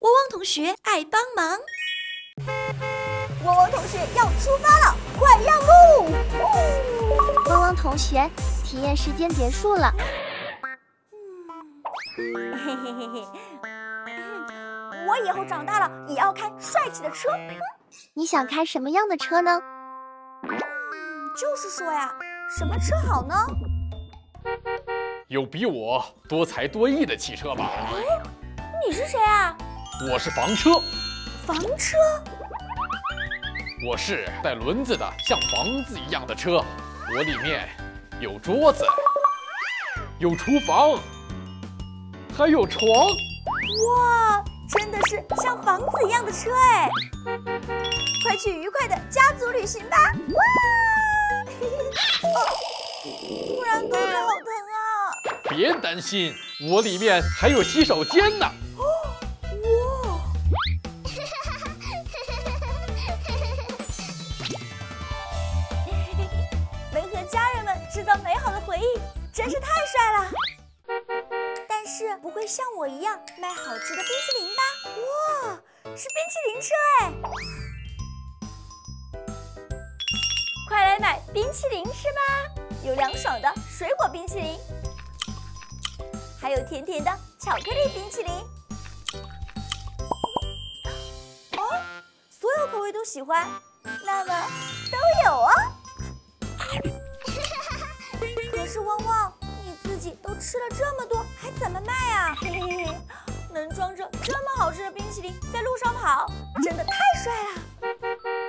汪汪同学爱帮忙，汪汪同学要出发了，快让路！汪汪同学，体验时间结束了。嘿嘿嘿嘿，我以后长大了也要开帅气的车。你想开什么样的车呢？就是说呀，什么车好呢？有比我多才多艺的汽车吧？你是谁啊？我是房车。房车？我是带轮子的，像房子一样的车。我里面有桌子，有厨房，还有床。哇，真的是像房子一样的车哎！快去愉快的家族旅行吧！哇！突然肚子好疼啊！别担心，我里面还有洗手间呢。美好的回忆，真是太帅了。但是不会像我一样卖好吃的冰淇淋吧？哇，是冰淇淋车哎！快来买冰淇淋吃吧，有凉爽的水果冰淇淋，还有甜甜的巧克力冰淇淋。哦，所有口味都喜欢，那么是汪汪，你自己都吃了这么多，还怎么卖啊？嘿嘿嘿，能装着这么好吃的冰淇淋在路上跑，真的太帅了！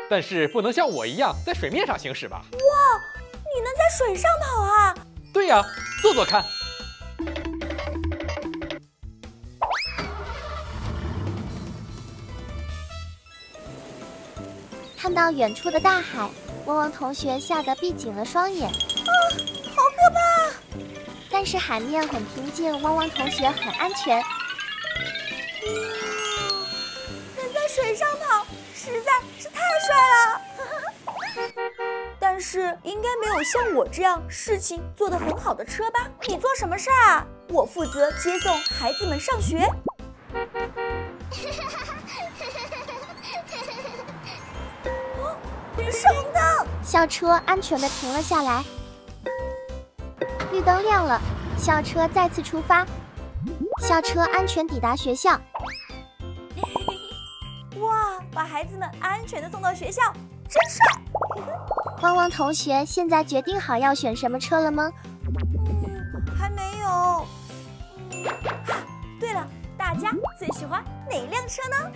但是不能像我一样在水面上行驶吧？哇，你能在水上跑啊？对呀，坐坐看。看到远处的大海，汪汪同学吓得闭紧了双眼。但是海面很平静，汪汪同学很安全。哇，能在水上跑，实在是太帅了。但是应该没有像我这样事情做得很好的车吧？你做什么事儿啊？我负责接送孩子们上学。哦，是红灯。校车安全地停了下来，绿灯亮了，校车再次出发。校车安全抵达学校。哇，把孩子们安全的送到学校，真帅！汪汪同学，现在决定好要选什么车了吗？嗯，还没有。对了，大家最喜欢哪辆车呢？